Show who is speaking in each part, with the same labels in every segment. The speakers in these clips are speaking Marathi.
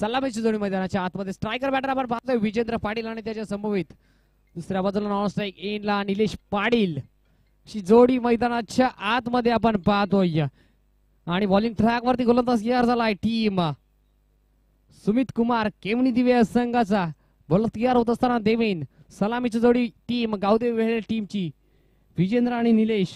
Speaker 1: सलामीची जोडी मैदानाच्या आतमध्ये. स्ट्रायकर बॅटर आपण पाहतोय विजेंद्र पाटील आणि त्याच्या संभवित दुसऱ्या बाजूला नॉन स्ट्राईक एनला निलेश पाटील. जोडी मैदानाच्या आतमध्ये आपण पाहतोय. आणि बॉलिंग ट्रॅक वरती गोलंदाज तयार झालाय टीम सुमित कुमार केमनी दिवे संघाचा. बॉल तयार होत असताना देवेन. सलामीची जोडी टीम गावदेव वेळे टीमची विजेंद्र आणि निलेश.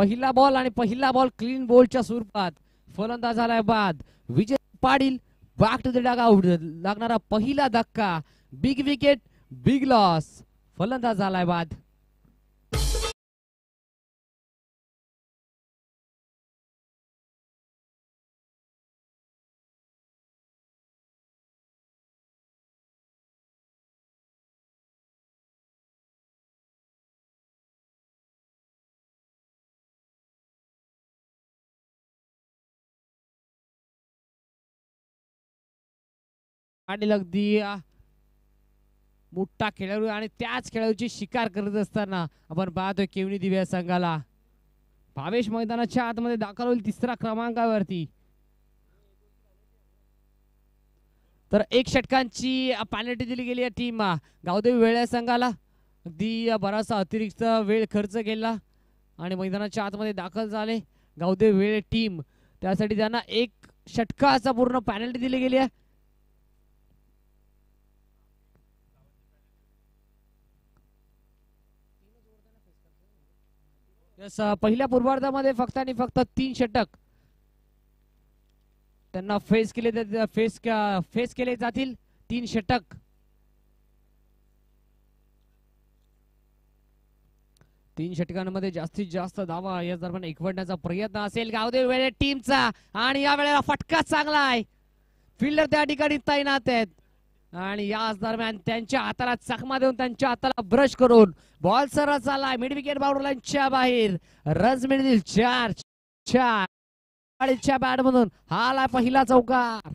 Speaker 1: पहिला बॉल आणि पहिला बॉल क्लीन बॉलच्या स्वरूपात. फलंदाज झालाय बाद. Vijay Patil back to the लागणारा पहिला धक्का. बिग विकेट बिग लॉस फलंदाज झालाय बाद. आणि अगदी मोठा खेळाडू आणि त्याच खेळाडूची शिकार करत असताना आपण पाहतोय केवणी दिव्या संघाला. भावेश मैदानाच्या आतमध्ये दाखल होईल तिसऱ्या क्रमांकावरती. तर एक षटकांची पॅनल्टी दिली गेली या टीम गावदेवी वेळ संघाला. अगदी बराचसा अतिरिक्त वेळ खर्च केला आणि मैदानाच्या आतमध्ये दाखल झाले गावदेवी वेळ टीम त्यासाठी त्यांना एक षटकाचा पूर्ण पॅनल्टी दिली गेली आहे. पहिल्या पूर्वार्धामध्ये फक्त आणि फक्त तीन षटक त्यांना फेस केले फेस फेस केले जातील. तीन षटक. तीन षटकांमध्ये जास्तीत जास्त धावा या दरम्यान एकवडण्याचा प्रयत्न असेल. गावदेव वेळे टीमचा आणि या वेळेला फटका चांगला आहे. फिल्डर त्या ठिकाणी तैनात आहेत. आणि याच दरम्यान त्यांच्या हाताला चकमा देऊन त्यांच्या हाताला ब्रश करून बॉल सरळ चाललाय मिड विकेट बाउंड्री लाईनच्या बाहेर. रन्स मिळतील चार चारच्या बॅट मधून. हा आला पहिला चौकार.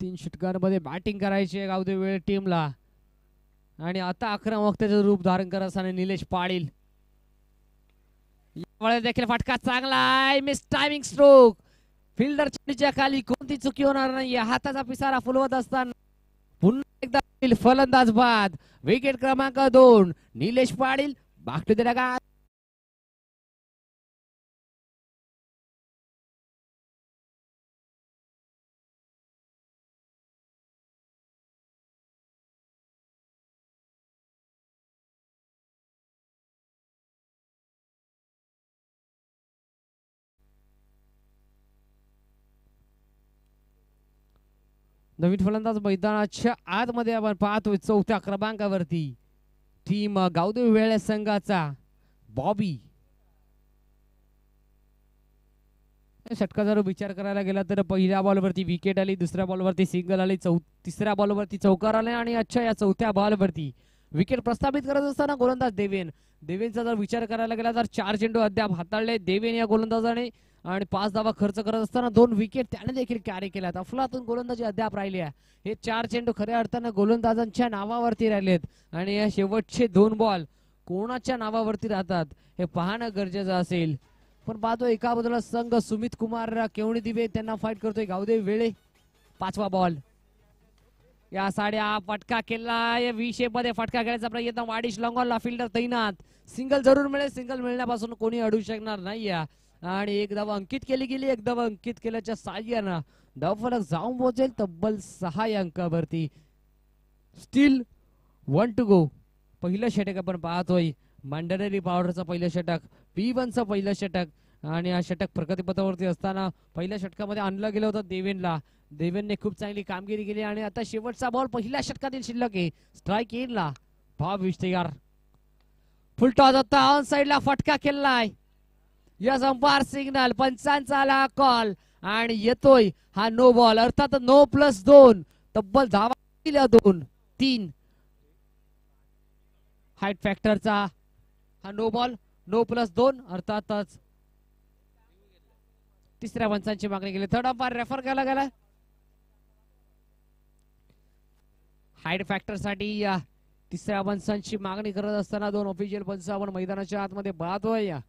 Speaker 1: तीन षटकांमध्ये बॅटिंग करायची आहे गावदेव वेळ टीमला आणि आता आक्रमकतेचं रूप धारण करत असताना निलेश पाडील. यामुळे देखील फटका चांगला आहे मिस टायमिंग स्ट्रोक फिल्डरच्या खाली कोणती चुकी होणार नाही हाताचा पिसारा फुलवत असताना. पुन्हा एकदा फलंदाज बाद. विकेट क्रमांक दोन निलेश पाडील बाक टू का नवीन फलंदाज मैदानाच्या आतमध्ये आपण पाहतोय चौथ्या क्रमांकावरती. टीम गावदेव वेळे संघाचा बॉबी. षटका जर विचार करायला गेला तर पहिल्या बॉलवरती विकेट आली दुसऱ्या बॉलवरती सिंगल आली चौ तिसऱ्या बॉलवरती चौकार आले आणि अच्छा या चौथ्या बॉलवरती विकेट प्रस्थापित करत असताना गोलंदाज देवेन. देवेनचा जर विचार करायला गेला तर चार चेंडू अद्याप हाताळले. देवेन या गोलंदाजाने आणि पाच धावा खर्च करत असताना दोन विकेट त्याने देखील कॅरी केल्यात. अफलातून गोलंदाजी अद्याप राहिली आहे. हे चार चेंडू खऱ्या अर्थानं गोलंदाजांच्या नावावरती राहिलेत. आणि या शेवटचे दोन बॉल कोणाच्या नावावरती राहतात हे पाहणं गरजेचं असेल. पण पाहतो एका बाजूला संघ सुमित कुमार केवणी दिवे त्यांना फाईट करतोय. गावदेव वेळे पाचवा बॉल या साड्या फटका केला या वी मध्ये फटका खेळायचा प्रयत्न. वाडीश लॉंगॉनला फिल्डर तैनात. सिंगल जरूर मिळेल. सिंगल मिळण्यापासून कोणी अडू शकणार नाही आणि एक धाव अंकित केली गेली एक धाव अंकित केल्याच्या साह्यानं धाव फलक जाऊन पोहोचेल तब्बल सहा अंकावरती. स्टील वन टू गो पहिलं षटक आपण पाहतोय. मांडरेरी पावडरचं पहिलं षटक पी वनचं पहिलं षटक आणि हा षटक प्रगतीपथावरती असताना पहिल्या षटकामध्ये आणलं गेलं होतं देवेनला. देवेनने खूप चांगली कामगिरी केली आणि आता शेवटचा बॉल पहिल्या षटकातील शिल्लक आहे. स्ट्राईक येईनला भाव तयार फुलटॉस आता ऑन साइडला फटका केलाय यस अंपायर सिग्नल पंचांचा आला कॉल आणि येतोय हा नो बॉल अर्थात नो प्लस दोन. तब्बल धावा दिल्या दोन तीन. हाईट फॅक्टरचा हा नो बॉल नो प्लस दोन. अर्थातच तिसऱ्या पंचांची मागणी केली. थर्ड अंपायर रेफर केला गेला. हाईट फॅक्टरसाठी या तिसऱ्या पंचांची मागणी करत असताना दोन ऑफिशियल पंच आपण मैदानाच्या आतमध्ये पाहतोय. या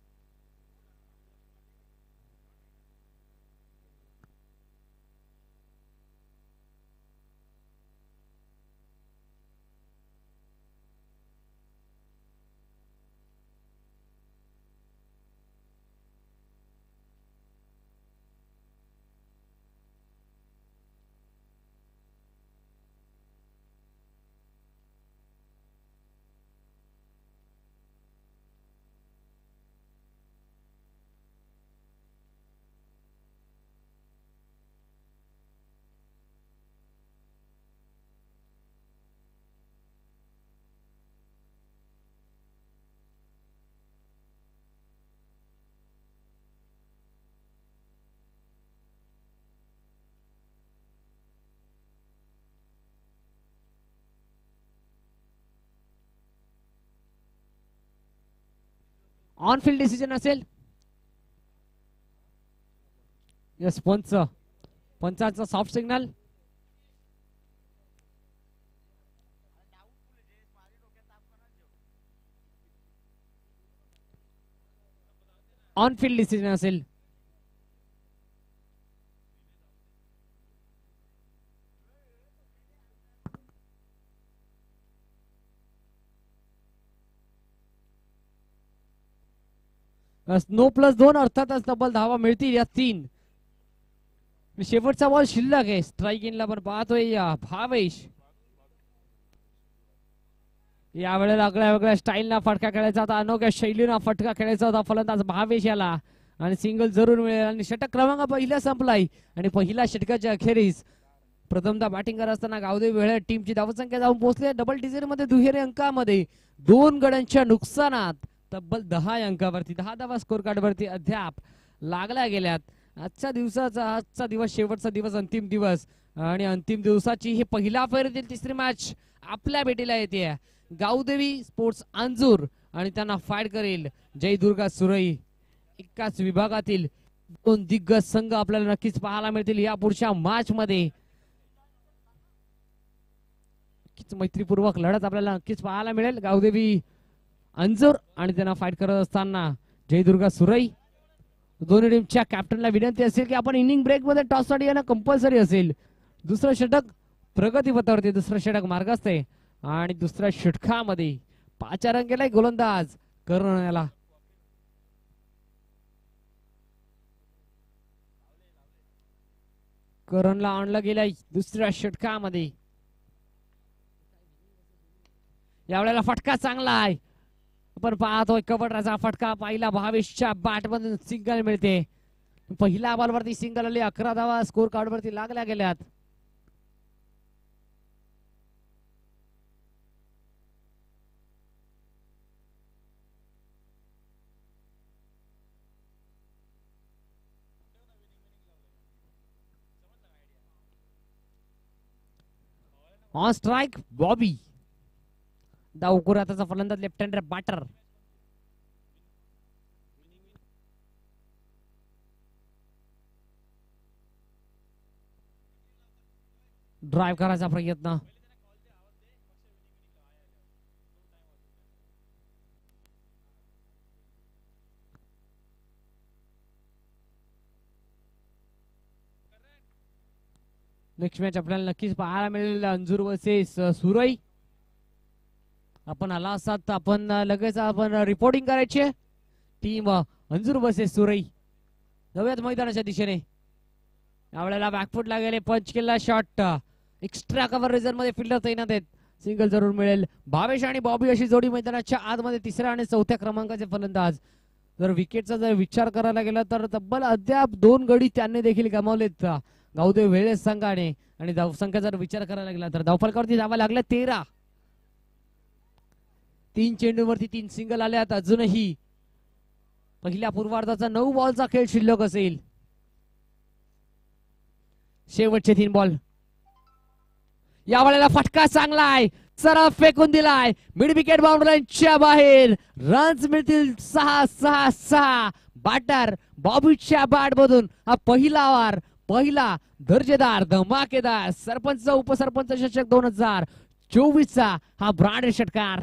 Speaker 1: ऑन फील्ड डिसिजन असेल. यस पंच पंचाचा soft signal on field decision असेल. नो प्लस दोन अर्थातच तब्बल धावा मिळतील या तीन. शेवटचा बॉल शिल्लक आहे. स्ट्राईक इनला पण पाहतोय या भावेश. या वेळेला आगळ्या वेगळ्या स्टाईलना फटका खेळायचा होता. अनोख्या शैलीना फटका खेळायचा होता फलंदाज भावेश याला. आणि सिंगल जरूर मिळेल. आणि षटक क्रमांक पहिला संपलाय. आणि पहिल्या षटकाच्या अखेरीस प्रथमदा बॅटिंग करत असताना गावदेव वेळ टीमची धावसंख्या जाऊन पोहोचली डबल डिझेल मध्ये दुहेरी अंकामध्ये दोन गड्यांच्या नुकसानात तब्बल दहा अंकावरती दहा दहा स्कोर कार्डवरती अद्याप लागल्या गेल्यात. आजच्या दिवसाचा आजचा दिवस शेवटचा दिवस अंतिम दिवस. आणि अंतिम दिवसाची ही पहिल्या फेरीतील तिसरी मॅच आपल्या भेटीला येते. गावदेवी स्पोर्ट्स अंजूर आणि त्यांना फाईट करेल जय दुर्गा सुरई. एकाच विभागातील दोन दिग्गज संघ आपल्याला नक्कीच पाहायला मिळतील या पुढच्या मॅच मध्ये. मैत्रीपूर्वक लढत आपल्याला नक्कीच पाहायला मिळेल. गावदेवी अंजूर आणि त्यांना फाईट करत असताना जयदुर्गा सुरई. दोन्ही टीमच्या कॅप्टनला विनंती असेल की आपण इनिंग ब्रेकमध्ये टॉस येणं कंपल्सरी असेल. दुसरं षटक प्रगतीपथावरती दुसरं षटक मार्गस्थ आहे आणि दुसऱ्या षटकामध्ये पाच रन केलाय गोलंदाज करण याला करणला आणलं गेलाय दुसऱ्या षटकामध्ये. यावेळेला फटका चांगला आहे. आपण पाहतोय कबड्राचा फटका पहिला भावेशच्या बॅट मधून सिंगल मिळते पहिल्या बॉलवरती सिंगल आली अकरा धावा स्कोर कार्ड वरती लागल्या गेल्यात. ऑन स्ट्राईक बॉबी डावकुरा त्याचा फलंदाज लेफ्ट हँड बॅटर. ड्राईव्ह करायचा प्रयत्न. नेक्स्ट मॅच आपल्याला नक्कीच पाहायला मिळेल. अंजूर वसेस सुरई. आपण आला असतात तर आपण लगेच आपण रिपोर्टिंग करायची आहे. टीम अंजूर बसे सुरई. जाऊयात मैदानाच्या दिशेने. यावेळेला बॅकफूट लागेल पंच केला शॉट एक्स्ट्रा कव्हर रिझनमध्ये फिल्डर तैनात आहेत. सिंगल जरूर मिळेल. भावेश आणि बॉबी अशी जोडी मैदानाच्या आतमध्ये तिसऱ्या आणि चौथ्या क्रमांकाचे फलंदाज जर विकेटचा जर विचार करायला गेला तर तब्बल अद्याप दोन गडी त्यांनी देखील गमावलेत. गावदेव वेळेस संघाने आणि धावसंख्या जर विचार करायला गेला तर धावफलकावरती धावा लागल्या तेरा. तीन चेंडूवरती तीन सिंगल आल्यात अजूनही पहिल्या पूर्वार्धाचा नऊ बॉलचा खेळ शिल्लक असेल. शेवटचे तीन बॉल या वेळेला फटका चांगला आहे. सरळ फेकून दिलाय. मिड विकेट बाउंड्रीच्या बाहेर. रन्स मिळतील सहा सहा सहा. बॅटर बॉबीच्या बॅट मधून. हा पहिला वार पहिला दर्जेदार धमाकेदार सरपंच उपसरपंच चषक दोन हजार चोवीसचा हा ब्रांड षटकार.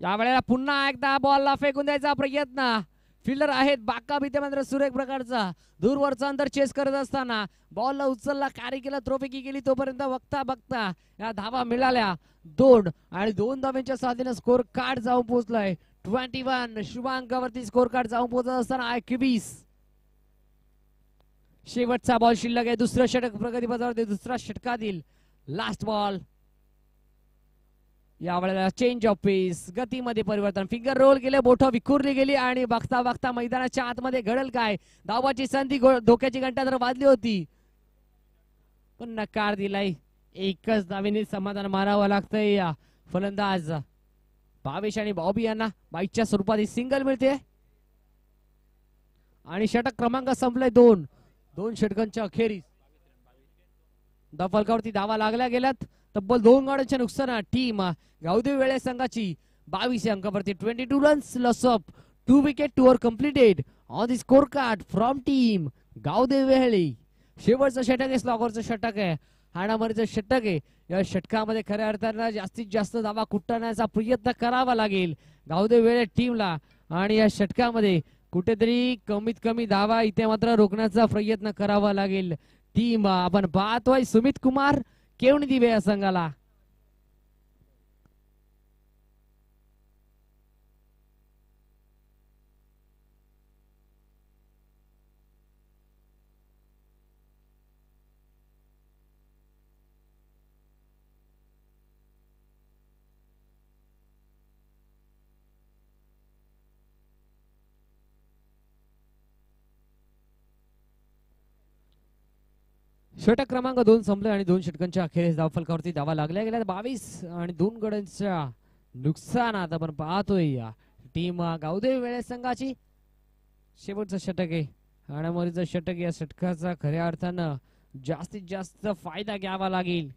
Speaker 1: या वेळेला पुन्हा एकदा बॉलला फेकून द्यायचा प्रयत्न. फिल्डर आहेत बाका भीते मात्र सुरेख प्रकारचा. दूरवरचा अंतर चेस करत असताना बॉलला उचलला कार्य केला त्रोफेकी केली तोपर्यंत बघता बघता या धावा मिळाल्या. दोन आणि दोन धाव्यांच्या साथीने स्कोर कार्ड जाऊन पोहोचलाय. ट्वेंटी वन शुभांकावरती स्कोर कार्ड जाऊन पोहोचत असताना आय एकवीस शेवटचा बॉल शिल्लक आहे. दुसरं षटक प्रगती पदावर दुसरा षटकातील लास्ट बॉल या वेळेला चेंज ऑफ पेस गतीमध्ये परिवर्तन. फिंगर रोल केले बोट विखुरली गेली आणि बघता बघता मैदानाच्या आतमध्ये घडल काय? धावाची संधी धोक्याची घंटा तर वाजली होती. पण नकार दिलाय. एकच दावीने समाधान मारावं लागतंय या फलंदाज. भावेश आणि बॉबी यांना बाईकच्या स्वरूपात सिंगल मिळते. आणि षटक क्रमांक संपलाय दोन. दोन षटकांच्या अखेरीस. दफलकावरती धावा लागल्या गेल्यात. तब्बल दोन गाड्यांच्या नुकसानात टीम गावदेव वेळे संघाची बावीस अंकावरती twenty two runs loss of two wicket two over completed on the score card from team Gavdev Vehle. शेवटचं षटक आहे स्लॉगरचं षटक आहे हाणामारीचं षटक आहे. या षटकामध्ये खऱ्या अर्थानं जास्तीत जास्त धावा कुटण्याचा प्रयत्न करावा लागेल. गावदेव वेळे टीमला आणि या षटकामध्ये कुठेतरी कमीत कमी धावा इथे मात्र रोखण्याचा प्रयत्न करावा लागेल. टीम आपण पाहतोय सुमित कुमार केवणी दिवे या संघाला. षटक क्रमांक दोन संपले आणि दोन षटकांच्या अखेरीस धावफलकावरती धावा लागल्या गेल्या. बावीस आणि दोन गड्यांच्या नुकसानात आपण पाहतोय या टीम गावदेव वेळेस संघाची. शेवटचं षटक आहे. हाणामोरीचं षटक या षटकाचा खऱ्या अर्थानं जास्तीत जास्त फायदा घ्यावा लागेल.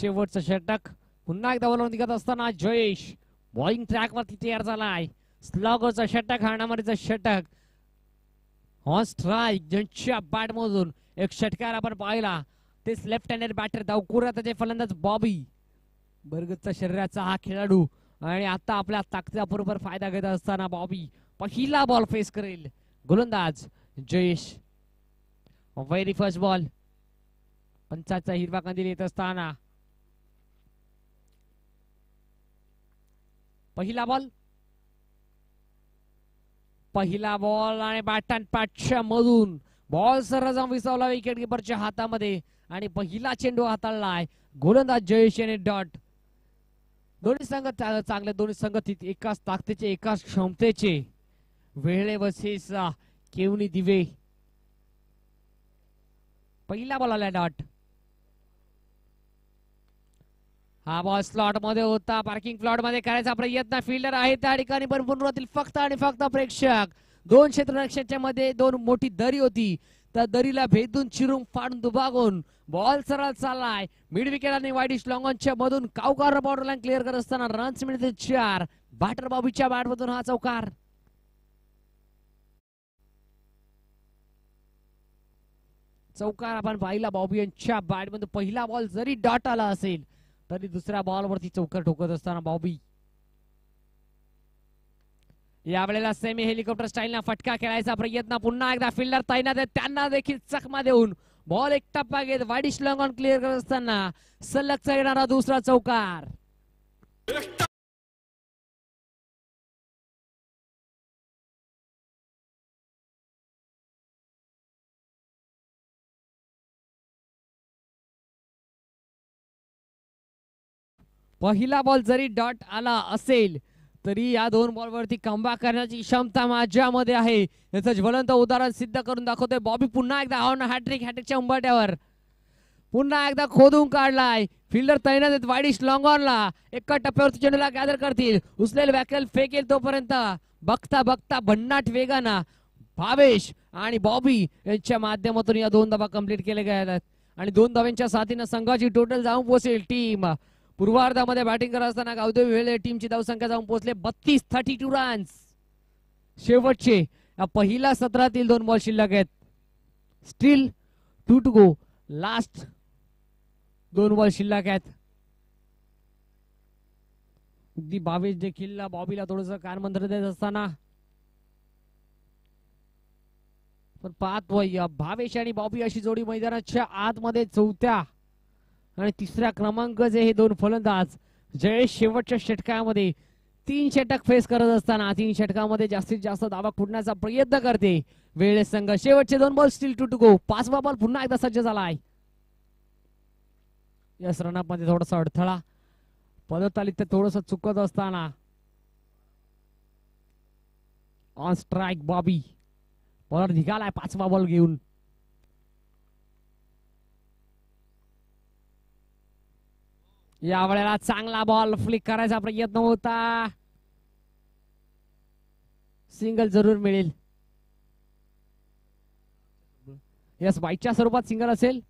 Speaker 1: शेवटचं षटक पुन्हा एकदा बोलवून निघत असताना जयेश बॉलिंग ट्रॅक वरती तयार झालाय. स्लॉगरचा षटक हाणामारीचा षटक ऑन स्ट्राईक ज्यांच्या बॅट मधून एक षटकार आपण पाहिला. तेच लेफ्ट हँडेड बॅटर धावकुरा त्याचे फलंदाज बॉबी बर्गतचा शरीराचा हा खेळाडू. आणि आता आपल्या ताकदीबरोबर फायदा घेत असताना बॉबी पहिला बॉल फेस करेल. गोलंदाज जयेश. व्हेरी फर्स्ट बॉल पंचाचा हिरवा कंदील येत असताना. पहिला बॉल पहिला बॉल आणि बॅट अँड मधून बॉल सरळ जाऊन विसावला विकेट किपरच्या हातामध्ये. आणि पहिला चेंडू हाताळलाय गोलंदाज जयेश याने डॉट. दोन्ही संघ चांगले दोन्ही संघ एकाच ताकदीचे एकाच क्षमतेचे. वेळे वसेस केवणी दिवे. पहिला बॉल आला डॉट. हा बॉल स्लॉटमध्ये होता. पार्किंग प्लॉटमध्ये करायचा प्रयत्न. फिल्डर आहे त्या ठिकाणी पण पुनरातील फक्त आणि फक्त प्रेक्षक. दोन क्षेत्ररक्षकाच्या मध्ये दोन मोठी दरी होती. त्या दरीला भेदून चिरून फाडून दुभागून बॉल सरळ चाललाय. मिड विकेट आणि वाईडिश लॉंगॉनच्या मधून कावकार बॉर्डर लाईन क्लिअर करत असताना रन्स मिळते चार. बॅटर बाबूच्या बॅट मधून हा चौकार. चौकार आपण पाहिला बॉबी यांच्या बॅटमध्ये पहिला बॉल जरी डॉट आला असेल तरी दुसऱ्या बॉलवरती चौकार ठोकत असताना बॉबी यावेळेला सेमी हेलिकॉप्टर स्टाईलना फटका खेळायचा प्रयत्न. पुन्हा एकदा फिल्डर तैनात आहेत त्यांना देखील चकमा देऊन बॉल एक टप्पा घेत वाईडिश लॉंग ऑन क्लिअर करत असताना सलगचा येणारा दुसरा चौकार. पहिला बॉल जरी डॉट आला असेल तरी या दोन बॉलवरती कंबा करण्याची क्षमता माझ्यामध्ये आहे. याचं ज्वलंत उदाहरण सिद्ध करून दाखवतोय. बॉबी पुन्हा एकदा ऑन हॅट्रिक हॅट्रिकच्या उंबाट्यावर पुन्हा एकदा खोदून काढलाय. फिल्डर तैनात आहेत. वाईडिश लॉंग ऑनला एका टप्प्यावरती चेंडूला गॅदर करतील. उचलेल व्याकेल फेकेल तोपर्यंत. बघता बघता भन्नाट वेगाना भावेश आणि बॉबी यांच्या माध्यमातून या दोन दबा कंप्लीट केले गेल्या आहेत. आणि दोन धाव्यांच्या साथीनं संघाची टोटल जाऊन पोहोचेल टीम पूर्वार्धामध्ये बॅटिंग करत असताना गावदेव वेळे टीमची धावसंख्या जाऊन पोहोचले. बत्तीस थर्टी टू रन्स शेवटचे या पहिल्या सत्रातील दोन बॉल शिल्लक आहेत. Still two to go last दोन बॉल शिल्लक आहेत. अगदी बावीस देखील बॉबीला थोडस कानमंत्र देत असताना. पण पाहतोय भावेश आणि बॉबी अशी जोडी मैदानाच्या आतमध्ये चौथ्या आणि तिसऱ्या जे हे दोन फलंदाज जयेश शेवटच्या षटकामध्ये तीन षटक फेस करत असताना तीन षटकामध्ये जास्तीत जास्त दावा खुडण्याचा प्रयत्न करते. वेळे संघ. शेवटचे दोन ball still two to go पाचवा बॉल पुन्हा एकदा सज्ज झालाय. यस रनअपमध्ये थोडासा अडथळा. पदत आली तर थोडस चुकत असताना. ऑन स्ट्राईक बॉबी बॉलर निघालाय पाचवा बॉल घेऊन. या वेळेला चांगला बॉल फ्लिक करायचा प्रयत्न होता. सिंगल जरूर मिळेल. यस बाईकच्या स्वरूपात सिंगल असेल.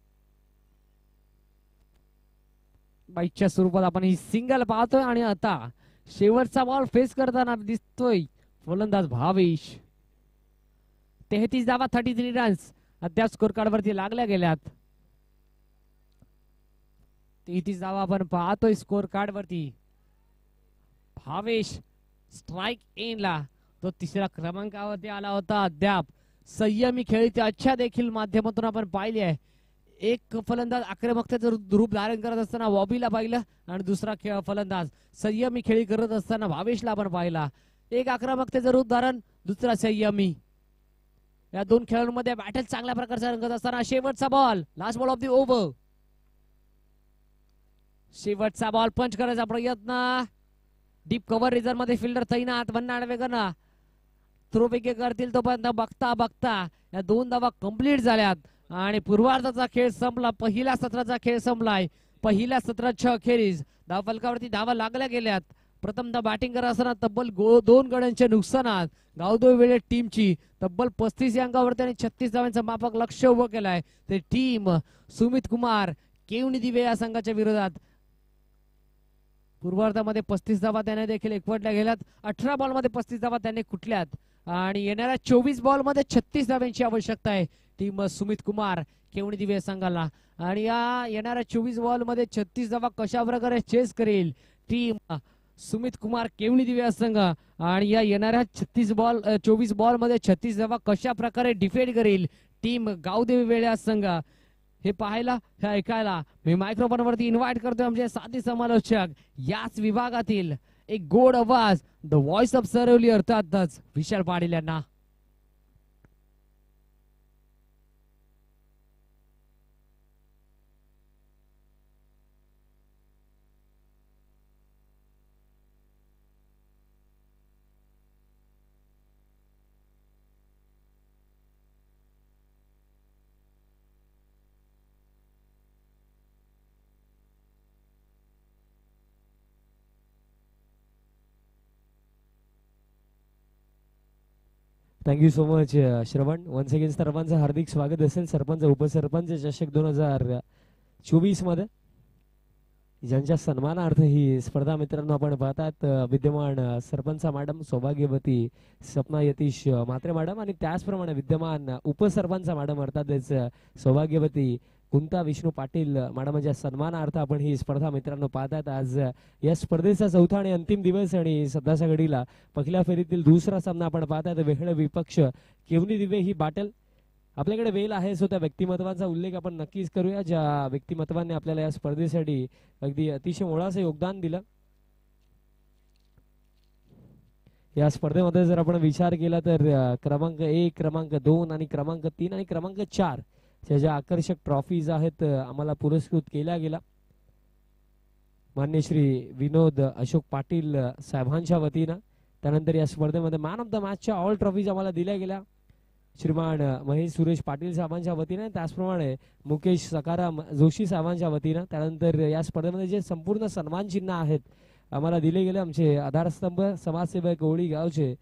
Speaker 1: बाईकच्या स्वरूपात आपण ही सिंगल पाहतोय आणि आता शेवटचा बॉल फेस करताना दिसतोय फलंदाज भावेश. तेहतीस धावा थर्टी थ्री रन्स अद्याप स्कोर कार्ड वरती लागल्या गेल्यात. इथे जावा आपण पाहतोय स्कोर कार्ड वरती. भावेश स्ट्राईक ला. तो तिसऱ्या क्रमांकावरती आला होता अद्याप. संयमी खेळीचे अच्छा देखील माध्यमातून आपण पाहिले आहे. एक फलंदाज आक्रमकतेचं रूप धारण करत असताना वॉबीला पाहिलं आणि दुसरा खेळ फलंदाज संयमी खेळी करत असताना भावेशला आपण पाहिला. एक आक्रमकतेचं रूप धारण दुसरा संयमी. या दोन खेळांमध्ये बॅटल चांगल्या प्रकारचा रंगत असताना शेवटचा ball last ball of the over शेवटचा बॉल पंच करायचा प्रयत्न. डीप कव्हर रिझर्वमध्ये फिल्डर तैनात वन्नाड थ्रोपेके करतील तोपर्यंत बघता बघता. या दोन धावा कंप्लीट झाल्यात. आणि पूर्वार्धाचा खेळ संपला पहिल्या सत्राचा खेळ संपलाय. पहिल्या सत्राच्या अखेरीस धाव फलकावरती धावा लागल्या गेल्यात. प्रथमतः बॅटिंग करत असताना तब्बल गो दोन गड्यांच्या नुकसानात. गावदो वेळे टीमची तब्बल पस्तीस या अंकावरती आणि छत्तीस धावांचा माफक लक्ष उभं केलाय. ते टीम सुमित कुमार केवणी दिवे या संघाच्या विरोधात. पूर्वार्धामध्ये पस्तीस धावा त्याने देखील एकवटल्या गेल्यात. अठरा बॉलमध्ये पस्तीस धावा त्याने कुठल्यात? आणि येणाऱ्या चोवीस बॉलमध्ये छत्तीस धाव्यांची आवश्यकता आहे. टीम सुमित कुमार केवणी दिवे संघाला. आणि या येणाऱ्या चोवीस बॉलमध्ये छत्तीस धावा कशा प्रकारे चेस करेल? टीम सुमित कुमार केवणी दिव्या संघ. आणि या येणाऱ्या छत्तीस बॉल चोवीस बॉलमध्ये छत्तीस धावा कशा प्रकारे डिफेंड करेल? टीम गावदेवी वेळ्या संघ. हे पाहायला हे ऐकायला मी मायक्रोफोन वरती इन्व्हाइट करतोय आमचे साथी समालोचक. याच विभागातील एक गोड आवाज द व्हॉइस ऑफ सरवली अर्थातच विशाल पाटील यांना.
Speaker 2: Thank you so much Shravan one second सर्वांचं हार्दिक स्वागत असेल सरपंच उपसरपंच चषक दोन हजार चोवीसमध्ये ज्यांच्या सन्मानार्थ ही स्पर्धा मित्रांनो आपण पाहतात विद्यमान सरपंच मॅडम सौभाग्यवती सपना यतीश मात्रे मॅडम आणि त्याचप्रमाणे विद्यमान उपसरपंच मॅडम अर्थातच सौभाग्यवती कुंता विष्णू पाटील मॅडमांच्या सन्मानार्थ आपण ही स्पर्धा मित्रांनो पाहतात. आज या स्पर्धेचा चौथा आणि अंतिम दिवस आणि सध्याच्या घडीला पहिल्या फेरीतील दुसरा सामना आपण पाहतात. वेहळ विपक्ष केवनी दिवे ही बाटल. आपल्याकडे वेल आहे सो त्या व्यक्तिमत्वाचा उल्लेख आपण नक्कीच करूया ज्या व्यक्तिमत्वाने आपल्याला या स्पर्धेसाठी अगदी अतिशय मोळाचं योगदान दिलं. या स्पर्धेमध्ये जर आपण विचार केला तर क्रमांक एक क्रमांक दोन आणि क्रमांक तीन आणि क्रमांक चार च्या ज्या आकर्षक ट्रॉफीज आहेत आम्हाला पुरस्कृत केल्या गेला मान्य श्री विनोद अशोक पाटील साहेबांच्या वतीनं. त्यानंतर या स्पर्धेमध्ये मॅन ऑफ द मॅचच्या ऑल ट्रॉफीज आम्हाला दिल्या गेल्या. श्रीमान महेश सुरेश पाटील साहेबांच्या वतीनं. त्याचप्रमाणे मुकेश सकाराम जोशी साहेबांच्या वतीनं. त्यानंतर या स्पर्धेमध्ये जे संपूर्ण सन्मान चिन्ह आहेत आम्हाला दिले गेले. आमचे आधारस्तंभ समाजसेवक ओळी गावचे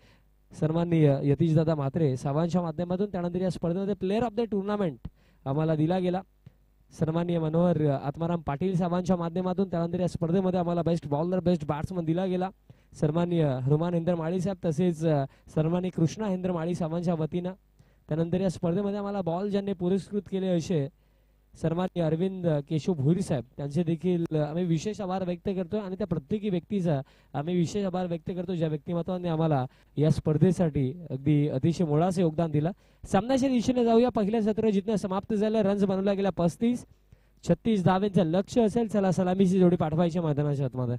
Speaker 2: सन्माननीय यतीशदादा म्हात्रे साहेबांच्या माध्यमातून. त्यानंतर या स्पर्धेमध्ये प्लेअर ऑफ द टुर्नामेंट आम्हाला दिला गेला. सन्माननीय मनोहर आत्माराम पाटील साहेबांच्या माध्यमातून त्यानंतर या स्पर्धेमध्ये आम्हाला बेस्ट बॉलर बेस्ट बॅट्समन दिला गेला. सन्माननीय हनुमान हेंद्र माळी साहेब तसेच अ, सन्माननीय कृष्णा हेंद्र माळी साहेबांच्या वतीनं. त्यानंतर या स्पर्धेमध्ये आम्हाला बॉल ज्यांनी पुरस्कृत केले असे सन्मान्य अरविंद केशव भोईर साहेब त्यांचे देखील आम्ही विशेष आभार व्यक्त करतो आणि त्या प्रत्येकी व्यक्तीचा आम्ही विशेष आभार व्यक्त करतो ज्या व्यक्तिमत्वाने आम्हाला या स्पर्धेसाठी अगदी अतिशय मोळाचं योगदान दिलं. सामन्याच्या दिशेने जाऊया. पहिल्या सत्र जिथनं समाप्त झालं. रन्स बनवला गेला पस्तीस. छत्तीस धावेचं लक्ष असेल चला सलामीची जोडी पाठवायची मैदानाच्या आतमध्ये.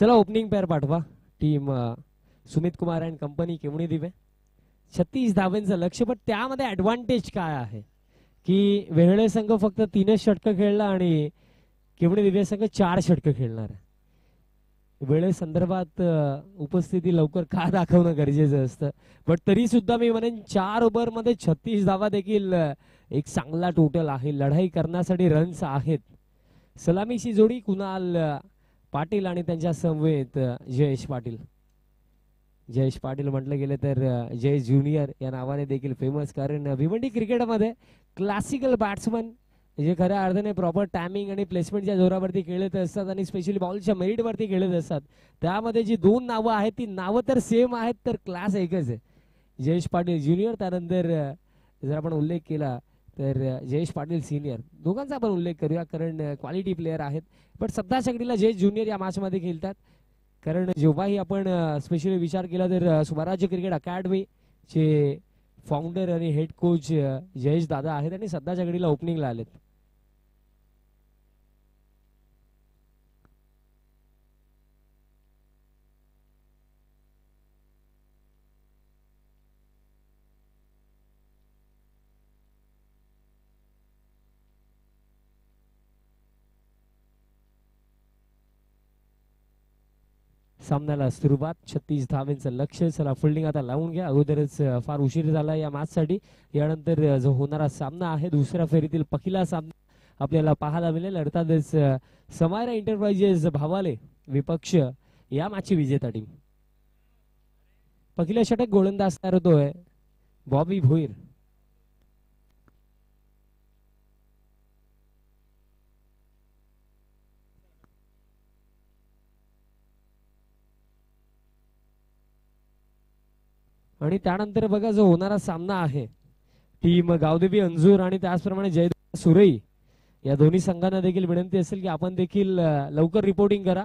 Speaker 2: चला ओपनिंग पेअर पाठवा. Team Sumit Kumar and company Kevni Dive? छत्तीस धावेंचं लक्ष पण त्यामध्ये ऍडव्हान्टेज काय आहे? की वेगळे संघ फक्त तीनच षटकं खेळला आणि केवणी दिवे संघ? चार षटकं खेळणार आहे. वेळे संदर्भात उपस्थिती लवकर का दाखवणं गरजेचं असतं? बट तरी सुद्धा मी म्हणेन चार ओव्हरमध्ये छत्तीस धावा देखील एक चांगला टोटल आहे. लढाई करण्यासाठी रन्स आहेत. सलामीची जोडी कुणाल पाटील आणि त्यांच्या समवेत जयेश पाटील. जयेश पाटील म्हटलं गेलं तर अ, जयेश ज्युनियर या नावाने देखील फेमस कारण भिवंडी क्रिकेटमध्ये क्लासिकल बॅट्समन जे खऱ्या अर्थाने प्रॉपर टायमिंग आणि प्लेसमेंटच्या जोरावरती खेळत असतात आणि स्पेशली बॉलच्या मेरिटवरती खेळत असतात. त्यामध्ये जी दोन नावं आहेत ती नावं तर सेम आहेत तर क्लास एकच आहे. जयेश पाटील ज्युनियर त्यानंतर जर आपण उल्लेख केला तर जयेश पाटील सिनियर दोघांचा आपण उल्लेख करूया कारण क्वालिटी प्लेअर आहेत. पण सप्ताह शेगडीला जयेश ज्युनियर या मॅचमध्ये खेळतात. कारण जेव्हाही आपण स्पेशली विचार केला तर स्वराज्य क्रिकेट अकॅडमीचे फाउंडर आणि हेड कोच जयेश दादा आहेत आणि सध्याच्या घडीला ओपनिंगला आलेत. सामन्याला सुरुवात. छत्तीस धावेंचं लक्ष. चला फिल्डिंग आता लावून घ्या. अगोदरच फार उशीर झाला या मॅचसाठी यानंतर जो होणारा सामना आहे दुसऱ्या फेरीतील पहिला सामना आपल्याला पाहायला मिळेल. अर्थातच समायरा एंटरप्राइजेस भावाले विपक्ष या मॅचची विजेता टीम पहिल्या षटक गोलंदाज तयार होतोय. बॉबी भोईर. आणि त्यानंतर बघा जो होणारा सामना आहे टीम गावदेवी अंजूर आणि त्याचप्रमाणे जय सुरई या दोन्ही संघांना देखील विनंती असेल की आपण देखील लवकर रिपोर्टिंग करा.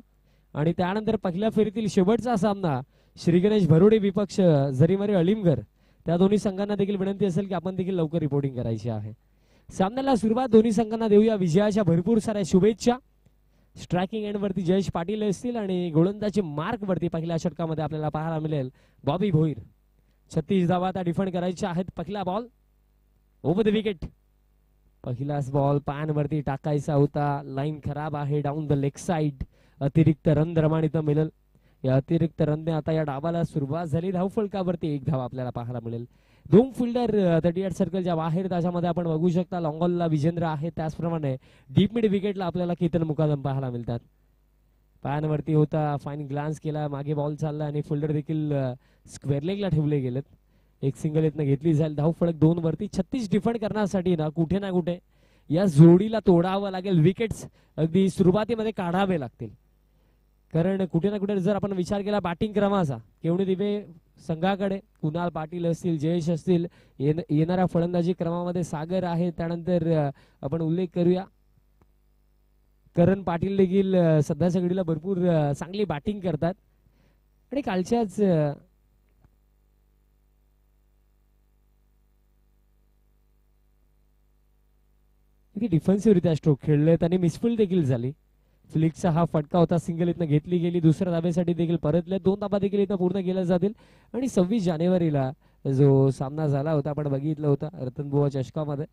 Speaker 2: आणि त्यानंतर पहिल्या फेरीतील शेवटचा सामना श्री गणेश भरोडे विपक्ष जरीमारी अलिमगर त्या दोन्ही संघांना देखील विनंती असेल की आपण देखील लवकर रिपोर्टिंग करायची आहे. सामन्याला सुरुवात दोन्ही संघांना देऊया. विजयाच्या भरपूर साऱ्या शुभेच्छा. स्ट्रायकिंग एंड वरती जयेश पाटील असतील आणि गोलंदाजी मार्क वरती पहिल्या षटकामध्ये आपल्याला पाहायला मिळेल बॉबी भोईर. छत्तीस धावा आता डिफेंड करायच्या आहेत. पहिला बॉल ओव्हर द विकेट पहिलाच बॉल पॅन टाकायचा होता. लाईन खराब आहे. डाऊन द लेग साईड अतिरिक्त रन दरम्यान इथं मिळेल. या अतिरिक्त रनने आता या डावाला सुरुवात झाली. धावफलकावरती एक धाव आपल्याला पाहायला मिळेल. दोन फिल्डर थर्टी एट सर्कलच्या बाहेर त्याच्यामध्ये आपण बघू शकता. लॉंगॉलला विजेंद्र आहे. त्याचप्रमाणे डीप मिड विकेटला आपल्याला केतन मुकादम पाहायला मिळतात. पायांवरती होता फाईन ग्लान्स केला मागे बॉल चालला आणि फिल्डर देखील स्क्वेअर लेगला ठेवले गेलेत. एक सिंगल इथनं घेतली जाईल. धाव फलक दोन वरती. छत्तीस डिफेंड करण्यासाठी ना कुठे ना कुठे या जोडीला तोडावं लागेल. विकेट्स अगदी सुरुवातीमध्ये काढावे लागतील. कारण कुठे ना कुठे जर आपण विचार केला बॅटिंग क्रमाचा केवढे दिवे संघाकडे कुणाल पाटील असतील जयेश असतील येणाऱ्या फलंदाजी क्रमामध्ये सागर आहे. त्यानंतर आपण उल्लेख करूया. करण पाटील देखील सध्या सगळीला भरपूर चांगली बॅटिंग करतात. आणि कालच्याच डिफेन्सिव्हरित्या स्ट्रोक खेळलेत आणि मिसफुल देखील झाली. फ्लिकचा हा फटका होता सिंगल इथनं घेतली गेली. दुसऱ्या धाब्यासाठी देखील परतले. दोन दाबा देखील इथं पूर्ण केल्या जातील. आणि सव्वीस जानेवारीला जो सामना झाला होता आपण बघितलं होता रतनबुवा चषकामध्ये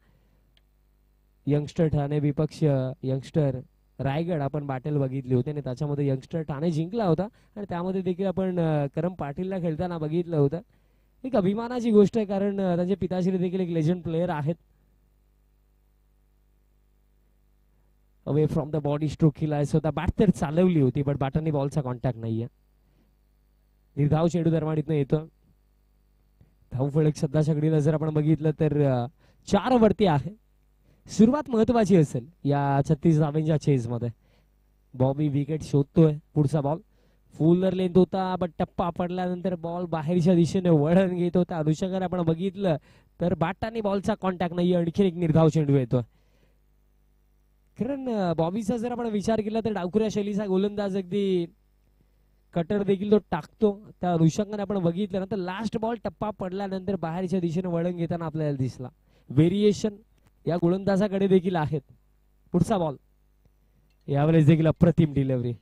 Speaker 2: यंगस्टर ठाणे विपक्ष यंगस्टर रायगड आपण बॅटल बघितली होती आणि त्याच्यामध्ये यंगस्टर ठाणे जिंकला होता आणि त्यामध्ये देखील आपण करम पाटीलला खेळताना बघितलं होतं. एक अभिमानाची गोष्ट आहे कारण त्यांचे पिताश्री देखील एक लेजंड प्लेअर आहेत. Away from the body stroke केला स्वतः. बॅट तर चालवली होती बट बॅटरनी बॉलचा कॉन्टॅक्ट नाहीये. निर्धाव चेंडू दरमाडीतनं येतो. धाव फळक सध्याच्या घडीला जर आपण बघितलं तर चार वरती आहे. सुरुवात महत्वाची असेल या छत्तीस धावेंच्या चेजमध्ये बॉबी विकेट शोधतोय पुढचा बॉल फुलर लेंथ होता बट टप्पा पडल्यानंतर बॉल बाहेरच्या दिशेने वळण घेत होता. अनुषंगाने आपण बघितलं तर बॅटाने बॉलचा कॉन्टॅक्ट नाही आणखी एक निर्धाव चेंडू येतो कारण बॉबीचा जर आपण विचार केला तर डावकुऱ्या शैलीचा गोलंदाज अगदी कटर देखील तो टाकतो. त्या अनुषंगाने आपण बघितलं ना तर लास्ट बॉल टप्पा पडल्यानंतर बाहेरच्या दिशेने वळण घेताना आपल्याला दिसला. व्हेरिएशन या गोलंदाजाकडे देखील आहेत. पुढचा बॉल यावेळेस देखील अप्रतिम डिलेवरी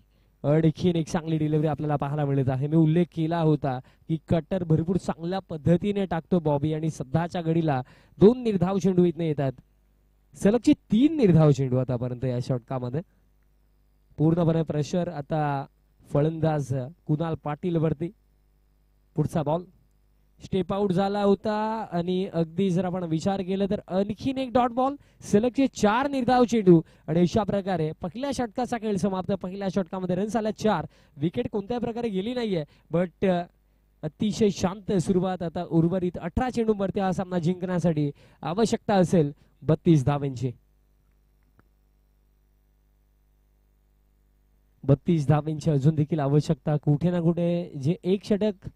Speaker 2: आणखीन एक चांगली डिलेवरी आपल्याला पाहायला मिळत आहे. मी उल्लेख केला होता की कटर भरपूर चांगल्या पद्धतीने टाकतो बॉबी आणि सध्याच्या घडीला दोन निर्धाव चेंडू इथनं येतात. सलगची तीन निर्धाव चेंडू आतापर्यंत या षटकामध्ये पूर्णपणे प्रेशर आता फलंदाज कुणाल पाटील वरती पुढचा बॉल स्टेप आउट झाला होता आणि अगदी जर आपण विचार केला तर आणखीन एक डॉट बॉल सलगचे चार निर्धाव चेंडू. आणि अशा प्रकारे पहिल्या षटकाचा खेळ समाप्त. पहिल्या षटकामध्ये रन्स आल्या चार. विकेट कोणत्याही प्रकारे गेली नाहीये. बट अतिशय शांत सुरुवात. आता उर्वरित अठरा चेंडूंवरती हा सामना जिंकण्यासाठी आवश्यकता असेल बत्तीस धावेंची. बत्तीस धाव्यांची अजून देखील आवश्यकता कुठे ना कुठे. जे एक षटक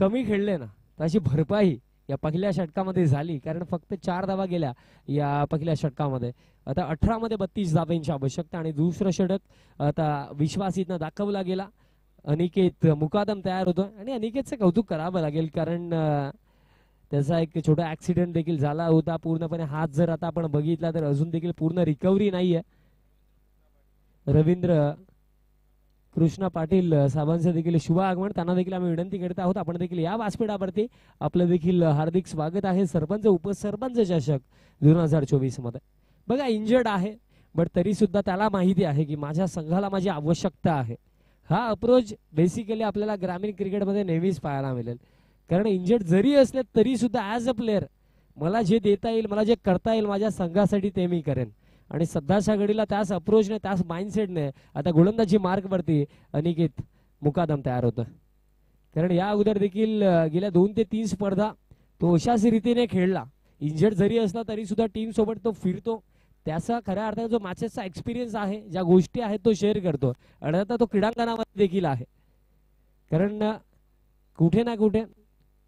Speaker 2: कमी खेळले ना तशी भरपाई या पहिल्या षटकामध्ये झाली. कारण फक्त चार धावा गेल्या या पहिल्या षटकामध्ये. आता अठरा मध्ये बत्तीस धाब्यांची आवश्यकता आणि दुसरं षटक आता विश्वासीतनं दाखवला गेला. अनिकेत मुकादम तयार होतो आणि अनिकेतचं कौतुक करावं लागेल कारण त्याचा एक छोटा ॲक्सिडेंट देखील झाला होता. पूर्णपणे हात जर आता आपण बघितला तर अजून देखील पूर्ण रिकव्हरी नाहीये. रवींद्र कृष्णा पाटील साहेबांचं देखील शुभ आगमन. त्यांना देखील आम्ही विनंती करत आहोत. आपण देखील या व्यासपीठावरती आपलं देखील हार्दिक स्वागत आहे. सरपंच उपसरपंच चषक दोन हजार चोवीसमध्ये बघा इंजर्ड आहे बट तरी सुद्धा त्याला माहिती आहे की माझ्या संघाला माझी आवश्यकता आहे. हा अप्रोच बेसिकली आपल्याला ग्रामीण क्रिकेटमध्ये नेहमीच पाहायला मिळेल. कारण इंजर्ड जरी असले तरी सुद्धा ॲज अ प्लेअर मला जे देता येईल मला जे करता येईल माझ्या संघासाठी ते मी करेन. आणि सध्याच्या घडीला त्याच अप्रोचने त्याच माइंडसेटने आता गोलंदाजी मार्कवरती अनिकेत मुकादम तयार होतं. कारण या अगोदर देखील गेल्या दोन ते तीन स्पर्धा तो अशाच रीतीने खेळला. इंजर्ड जरी असला तरी सुद्धा टीम सोबत तो फिरतो. त्याचा खऱ्या अर्थाने जो मॅचेसचा एक्सपिरियन्स आहे ज्या गोष्टी आहेत तो शेअर करतो. आणि आता तो क्रीडांगणामध्ये देखील आहे. कारण कुठे ना कुठे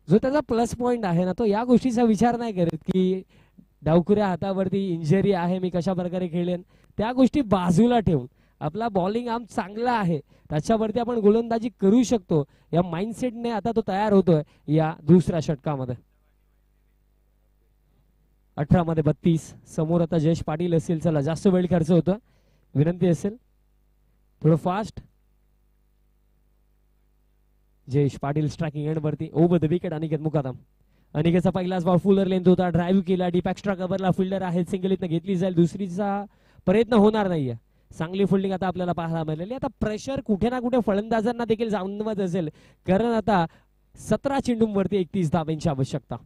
Speaker 2: जो त्याचा प्लस पॉइंट आहे ना तो या गोष्टीचा विचार नाही करत की डावकुऱ्या हातावरती इंजरी आहे मी कशा प्रकारे खेळेन? त्या गोष्टी बाजूला ठेवून. आपला बॉलिंग आम चांगला आहे. त्याच्यावरती आपण गोलंदाजी करू शकतो. या माइंडसेटने आता तो तयार होतोय या दुसऱ्या षटकामध्ये. अठरा मध्ये बत्तीस. समोर आता जयेश पाटील असेल. चला जास्त वेळ खर्च होतो विनंती असेल. थोडं fast Jayesh Patil striking end वरती. Over the wicket Aniket Mukadam अनिकेचा पहिलाच बॉल फुलर लेंथ होता ड्राईव्ह केला डीप एक्स्ट्रा कव्हरला फिल्डर आहे सिंगल इथनं घेतली जाईल दुसरीचा प्रयत्न होणार नाहीये. चांगली फिल्डिंग आता आपल्याला पाहायला मिळालेली आता प्रेशर कुठे ना कुठे फलंदाजांना देखील जाणवत असेल. कारण आता सतरा चेंडूंवरती एकतीस धाब्यांची आवश्यकता.